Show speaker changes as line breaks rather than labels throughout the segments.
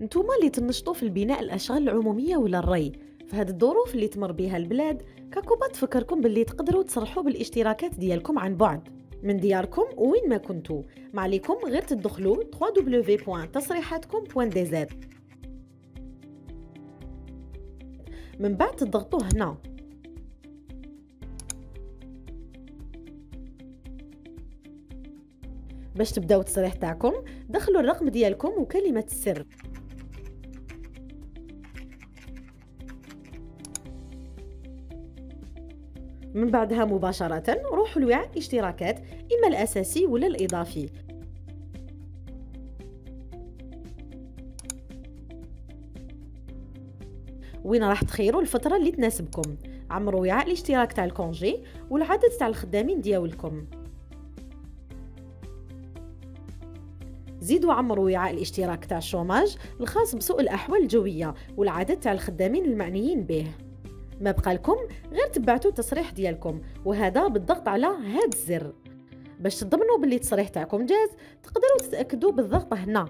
نتوما اللي تنشطوا في البناء الأشغال العمومية ولا الري؟ في هذه الظروف اللي تمر بها البلاد كاكوبا تفكركم باللي تقدروا تصرحوا بالاشتراكات ديالكم عن بعد. من دياركم وين ما كنتوا. ما عليكم غير تدخلوا www.تصريحاتكم.dz من بعد تضغطوا هنا. باش تبداو التصريح تاعكم دخلوا الرقم ديالكم وكلمة السر. من بعدها مباشرة روحوا لوعاء الاشتراكات إما الأساسي ولا الإضافي. وين راح تخيروا الفترة اللي تناسبكم؟ عمروا وعاء الاشتراك تاع الكونجي والعدد تاع الخدامين ديالكم. زيدوا عمروا وعاء الاشتراك تاع الشوماج الخاص بسوء الأحوال الجوية والعدد تاع الخدامين المعنيين به. ما بقى لكم غير تبعتوا التصريح ديالكم وهذا بالضغط على هذا الزر. باش تضمنوا باللي التصريح تاعكم جاز تقدروا تتأكدوا بالضغط هنا.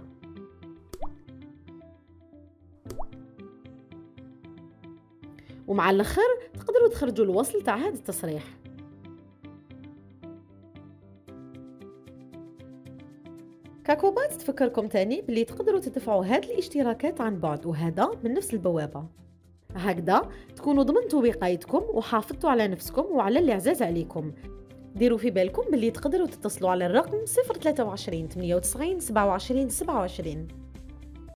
ومع الآخر تقدروا تخرجوا الوصل تاع هذا التصريح. كاكوبات تفكركم تاني باللي تقدروا تدفعوا هاد الاشتراكات عن بعد وهذا من نفس البوابة. هكذا تكونوا ضمنتوا وقايتكم وحافظتوا على نفسكم وعلى اللي عزاز عليكم. ديروا في بالكم باللي تقدروا تتصلوا على الرقم 023 98 27 27